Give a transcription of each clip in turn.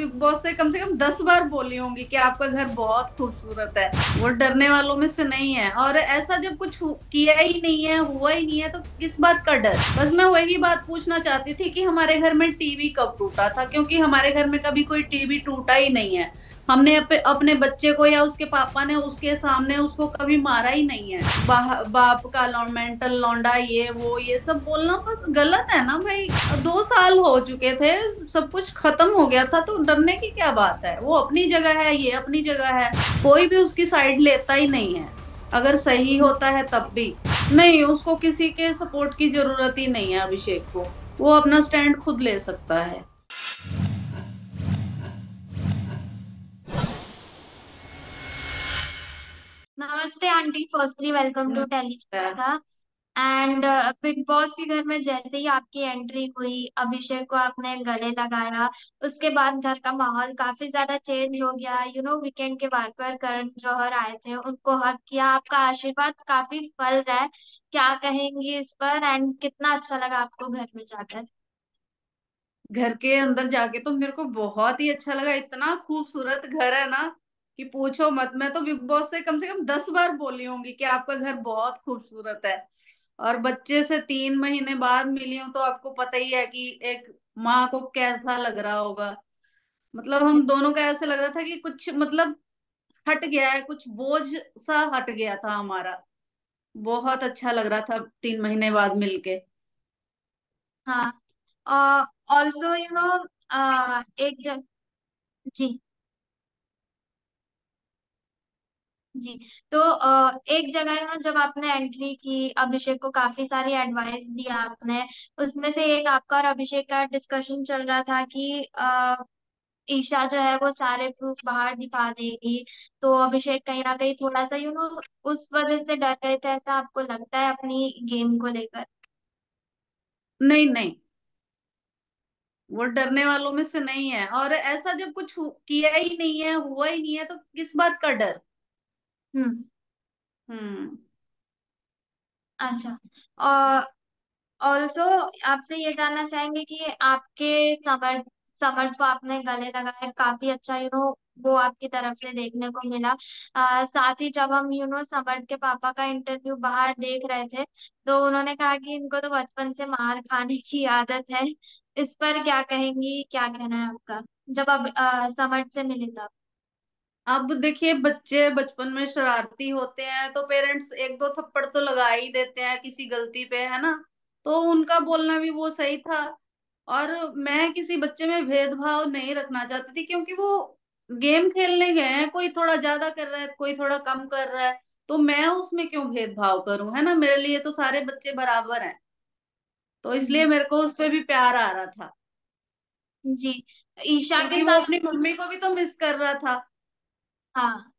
Big boss से, कम से कम दस बार बोली होंगी कि आपका घर बहुत खूबसूरत है। वो डरने वालों में से नहीं है। और ऐसा जब कुछ किया ही नहीं है, हुआ ही नहीं है तो किस बात का डर? बस मैं वही बात पूछना चाहती थी कि हमारे घर में टीवी कब टूटा था? क्योंकि हमारे घर में कभी कोई टीवी टूटा ही नहीं है। हमने अप, अपने बच्चे को या उसके पापा ने उसके सामने उसको कभी मारा ही नहीं है। बा, बाप का मेंटल लौंडा ये वो ये सब बोलना गलत है ना भाई। दो साल हो चुके थे सब कुछ खत्म हो गया था तो डरने की क्या बात है? वो अपनी जगह है ये अपनी जगह है। कोई भी उसकी साइड लेता ही नहीं है। अगर सही होता है तब भी। नहीं उसको किसी के सपोर्ट की ज़रूरत ही नहीं है अभिषेक को। वो अपना स्टैंड खुद ले सकता है। नमस्ते, aunty. Firstly welcome to telly and Bigg Boss के घर में जैसे ही आपकी एंट्री हुई, अभिषेक को आपने गले लगाया, उसके बाद घर का माहौल काफ़ी ज़्यादा चेंज हो गया। यू नो वीकेंड के बाद पर करण जौहर आए थे, उनको हक किया। आपका आशीर्वाद काफ़ी फल रहा है। क्या कहेंगी इस पर? एंड कितना अच्छा लगा आपको घर में जाकर? घर के अंदर जाके तो मेरे को बहुत ही अच्छा लगा। इतना खूबसूरत घर है ना। कि पूछो मत। मैं तो बिग बॉस से कम से कम दस बार बोली होंगी कि आपका घर बहुत खूबसूरत है। और बच्चे से तीन महीने बाद मिली हूँ तो आपको पता ही है कि एक माँ को कैसा लग रहा होगा। मतलब हम दोनों का ऐसे लग रहा था कि कुछ मतलब हट गया है, कुछ बोझ सा हट गया था हमारा। बहुत अच्छा लग रहा था तीन महीने बाद मिलके। हाँ ऑल्सो यू नो एक. जी। जी तो एक जगह ना, जब आपने एंट्री की, अभिषेक को काफ़ी सारी एडवाइस दिया आपने, उसमें से एक आपका और अभिषेक का डिस्कशन चल रहा था कि ईशा जो है वो सारे प्रूफ बाहर दिखा देगी तो अभिषेक कहीं ना कहीं थोड़ा सा यू नो उस वजह से डर रहे थे, ऐसा आपको लगता है अपनी गेम को लेकर? नहीं नहीं। वो डरने वालों में से नहीं है, और ऐसा जब कुछ किया ही नहीं है, हुआ ही नहीं है तो किस बात का डर? हम्म। हम्म। अच्छा। और ऑल्सो आपसे ये जानना चाहेंगे कि आपके समर समर्थ को आपने गले लगाया काफ़ी अच्छा यू नो वो आपकी तरफ़ से देखने को मिला। आ, साथ ही जब हम यू नो समर्थ के पापा का इंटरव्यू बाहर देख रहे थे तो उन्होंने कहा कि इनको तो बचपन से मार खाने की आदत है। इस पर क्या कहेंगी क्या कहना है आपका? जब अब समर्थ से मिले तब। अब देखिए बच्चे बचपन में शरारती होते हैं तो पेरेंट्स एक दो थप्पड़ तो लगा ही देते हैं किसी गलती पे है ना? तो उनका बोलना भी वो सही था। और मैं किसी बच्चे में भेदभाव नहीं रखना चाहती थी क्योंकि वो गेम खेलने गए हैं कोई थोड़ा ज़्यादा कर रहा है कोई थोड़ा कम कर रहा है तो मैं उसमें क्यों भेदभाव करूँ है ना? मेरे लिए तो सारे बच्चे बराबर हैं। तो इसलिए। मेरे को उस पर भी प्यार आ रहा था। जी ईशा के साथ अपनी मम्मी को भी तो मिस कर रहा था। हाँ।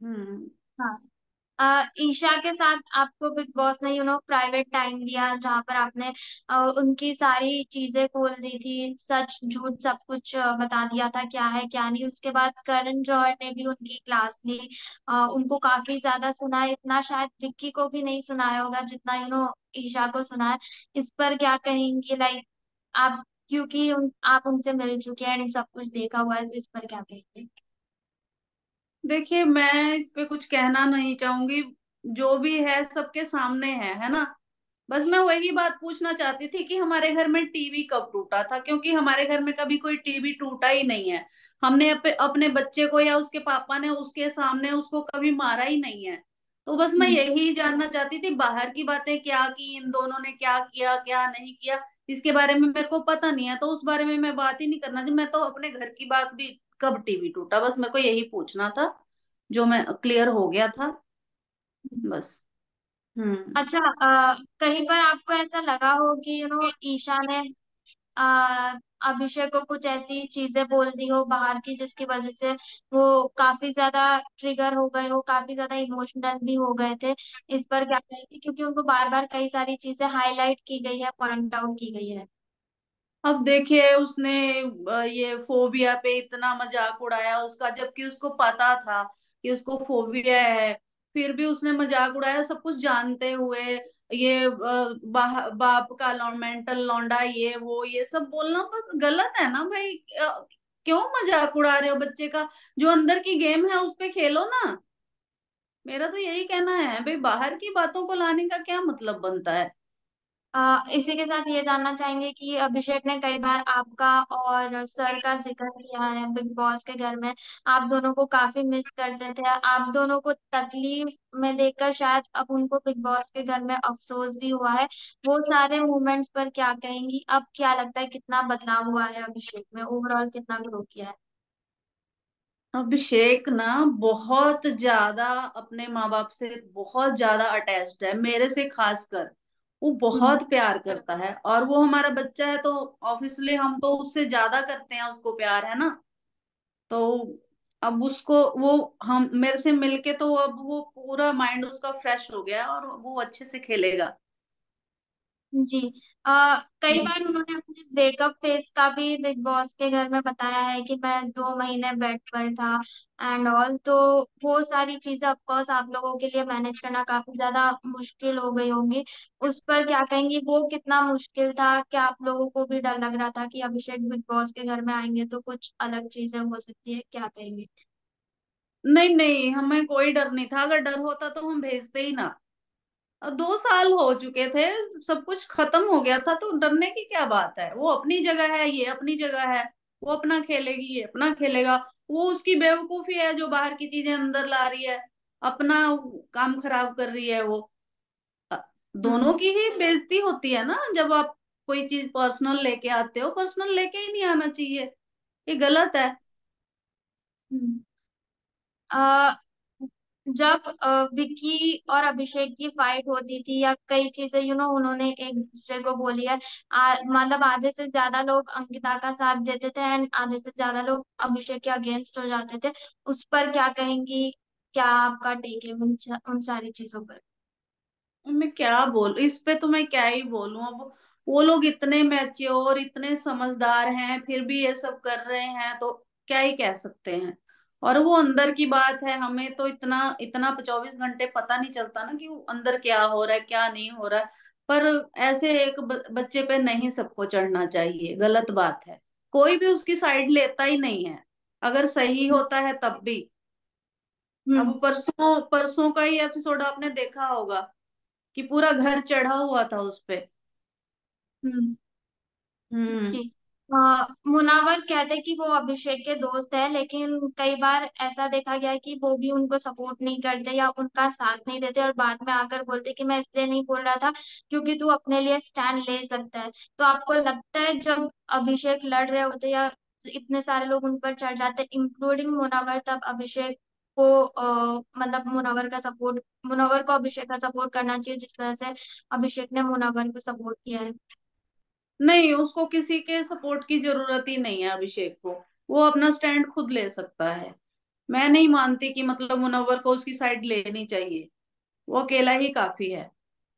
हम्म। हाँ। अ, ईशा के साथ आपको बिग बॉस ने यू नो प्राइवेट टाइम दिया जहाँ पर आपने अ, उनकी सारी चीज़ें खोल दी थी सच झूठ सब कुछ अ, बता दिया था क्या है क्या नहीं। उसके बाद करण जौहर ने भी उनकी क्लास ली। अ, उनको काफ़ी ज़्यादा सुना है। इतना शायद विक्की को भी नहीं सुनाया होगा जितना यू नो ईशा को सुना है। इस पर क्या कहेंगी? लाइक आप क्योंकि उन, आप उनसे मिल चुके हैं एंड सब कुछ देखा हुआ है तो इस पर क्या कहेंगे? देखिए मैं इस पे कुछ कहना नहीं चाहूँगी। जो भी है सबके सामने है है ना? बस मैं वही बात पूछना चाहती थी कि हमारे घर में टीवी कब टूटा था? क्योंकि हमारे घर में कभी कोई टीवी टूटा ही नहीं है। हमने अप, अपने बच्चे को या उसके पापा ने उसके सामने उसको कभी मारा ही नहीं है। तो बस मैं हम्म। यही जानना चाहती थी बाहर की बातें क्या की इन दोनों ने क्या किया क्या नहीं किया? इसके बारे में मेरे को पता नहीं है तो उस बारे में मैं बात ही नहीं करना मैं तो अपने घर की बात भी कब टीवी टूटा? बस मेरे को यही पूछना था जो मैं क्लियर हो गया था। बस। हम्म। अच्छा आ, कहीं पर आपको ऐसा लगा हो कि यू नो ईशा ने अ, अभिषेक को कुछ ऐसी चीज़ें बोल दी हो बाहर की जिसकी वजह से वो काफ़ी ज़्यादा ट्रिगर हो गए हो, काफ़ी ज़्यादा इमोशनल भी हो गए थे। इस पर क्या कहेंगे क्योंकि उनको बार बार कई सारी चीज़ें हाईलाइट की गई है पॉइंट आउट की गई है। अब देखिए, उसने ये फोबिया पे इतना मज़ाक उड़ाया उसका, जबकि उसको पता था कि उसको फोबिया है। फिर भी उसने मज़ाक उड़ाया, सब कुछ जानते हुए ये बाप का लॉन्मेंटल मेंटल लौंडा, ये, वो, ये सब बोलना बस गलत है ना भाई? क्यों मज़ाक उड़ा रहे हो बच्चे का? जो अंदर की गेम है उस पर खेलो ना। मेरा तो यही कहना है भाई, बाहर की बातों को लाने का क्या मतलब बनता है? इसी के साथ ये जानना चाहेंगे कि अभिषेक ने कई बार आपका और सर का ज़िक्र किया है बिग बॉस के घर में। आप दोनों को काफ़ी मिस करते थे। आप दोनों को तकलीफ़ में देखकर शायद अब उनको बिग बॉस के घर में अफसोस भी हुआ है। वो सारे मोमेंट्स पर क्या कहेंगी? अब क्या लगता है कितना बदलाव हुआ है अभिषेक में? ओवरऑल कितना ग्रो किया है? अभिषेक ना बहुत ज़्यादा अपने माँ बाप से बहुत ज़्यादा अटैच्ड है, मेरे से खासकर। वो हम्म। बहुत प्यार करता है और वो हमारा बच्चा है तो ऑब्वियसली हम तो उससे ज़्यादा करते हैं उसको प्यार है ना? तो अब उसको वो हम मेरे से मिलके तो अब वो पूरा माइंड उसका फ्रेश हो गया है और वो अच्छे से खेलेगा। जी। आ, कई बार उन्होंने अपने ब्रेकअप फ़ेज़ का भी बिग बॉस के घर में बताया है कि मैं दो महीने बेड पर था एंड ऑल तो वो सारी चीज़ें ऑफ़ कोर्स आप लोगों के लिए मैनेज करना काफ़ी ज़्यादा मुश्किल हो गई होंगी। उस पर क्या कहेंगी वो कितना मुश्किल था क्या आप लोगों को भी डर लग रहा था कि अभिषेक बिग बॉस के घर में आएँगे तो कुछ अलग चीज़ें हो सकती है? क्या कहेंगे? नहीं नहीं हमें कोई डर नहीं था। अगर डर होता तो हम भेजते ही ना। दो साल हो चुके थे सब कुछ खत्म हो गया था तो डरने की क्या बात है? वो अपनी जगह है ये अपनी जगह है वो अपना खेलेगी ये अपना खेलेगा वो उसकी बेवकूफ़ी है जो बाहर की चीज़ें अंदर ला रही है अपना काम खराब कर रही है वो। दोनों हम्म। की ही बेइज्जती होती है ना जब आप कोई चीज़ पर्सनल लेके आते हो पर्सनल लेके ही नहीं आना चाहिए ये गलत है। हम्म। अ, जब अ, विक्की और अभिषेक की फाइट होती थी या कई चीज़ें यू नो उन्होंने एक दूसरे को बोली है। मतलब आधे से ज़्यादा लोग अंकिता का साथ देते थे एंड आधे से ज़्यादा लोग अभिषेक के अगेंस्ट हो जाते थे। उस पर क्या कहेंगी? क्या आपका टेक है उन, उन सारी चीज़ों पर? मैं क्या बोल इस पे तो मैं क्या ही बोलूँ अब वो लोग इतने मैच्योर इतने समझदार हैं फिर भी ये सब कर रहे हैं तो क्या ही कह सकते हैं। और वो अंदर की बात है हमें तो इतना इतना चौबीस घंटे पता नहीं चलता ना कि वो अंदर क्या हो रहा है क्या नहीं हो रहा है। पर ऐसे एक बच्चे पे नहीं सबको चढ़ना चाहिए गलत बात है। कोई भी उसकी साइड लेता ही नहीं है अगर सही होता है तब भी। अब हम्म। परसों परसों का ही एपिसोड आपने देखा होगा कि पूरा घर चढ़ा हुआ था उस पे। हम्म। हम्म। अ, मुनावर कहते कि वो अभिषेक के दोस्त है लेकिन कई बार ऐसा देखा गया है कि वो भी उनको सपोर्ट नहीं करते या उनका साथ नहीं देते और बाद में आकर बोलते कि मैं इसलिए नहीं बोल रहा था क्योंकि तू अपने लिए स्टैंड ले सकता है। तो आपको लगता है जब अभिषेक लड़ रहे होते या इतने सारे लोग उन पर चढ़ जाते इंक्लूडिंग मुनावर तब अभिषेक को अ, मतलब मुनावर का सपोर्ट मुनावर को अभिषेक का सपोर्ट करना चाहिए जिस तरह से अभिषेक ने मुनावर को सपोर्ट किया है। नहीं उसको किसी के सपोर्ट की ज़रूरत ही नहीं है अभिषेक को। वो अपना स्टैंड खुद ले सकता है। मैं नहीं मानती कि मतलब मुनव्वर को उसकी साइड लेनी चाहिए। वो अकेला ही काफ़ी है।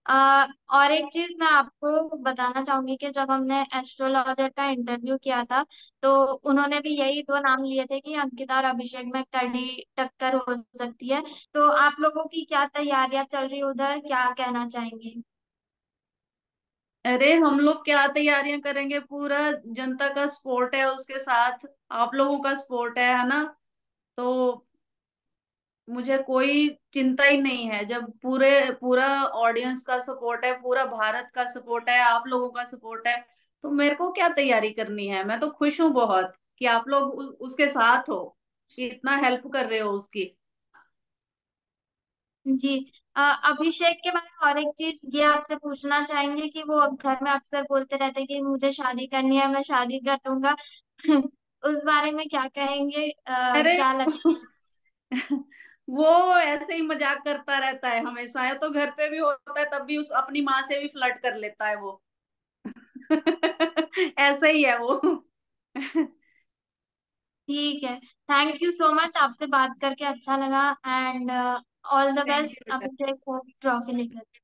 आ, और एक चीज़ मैं आपको बताना चाहूँगी कि जब हमने एस्ट्रोलॉजर का इंटरव्यू किया था तो उन्होंने भी यही दो नाम लिए थे कि अंकिता और अभिषेक में कड़ी टक्कर हो सकती है। तो आप लोगों की क्या तैयारियाँ चल रही उधर? क्या कहना चाहेंगे? अरे हम लोग क्या तैयारियाँ करेंगे? पूरा जनता का सपोर्ट है, उसके साथ आप लोगों का सपोर्ट है है ना? तो मुझे कोई चिंता ही नहीं है। जब पूरे, पूरा ऑडियंस का सपोर्ट है, पूरा भारत का सपोर्ट है, आप लोगों का सपोर्ट है तो मेरे को क्या तैयारी करनी है? मैं तो खुश हूँ बहुत कि आप लोग उसके साथ हो, कि इतना हेल्प कर रहे हो उसकी। जी। अ, अभिषेक के बारे में और एक चीज़ ये आपसे पूछना चाहेंगे कि वो घर में अक्सर बोलते रहते हैं कि मुझे शादी करनी है मैं शादी कर लूँगा उस बारे में क्या कहेंगे? अ, अरे क्या लगता वो ऐसे ही मज़ाक करता रहता है हमेशा। या तो घर पे भी होता है तब भी उस अपनी माँ से भी फ्लर्ट कर लेता है वो। ऐसा ही है वो। ठीक है। Thank you so much. आपसे बात करके अच्छा लगा। एंड ऑल द बेस्ट को ट्रॉफी लेकर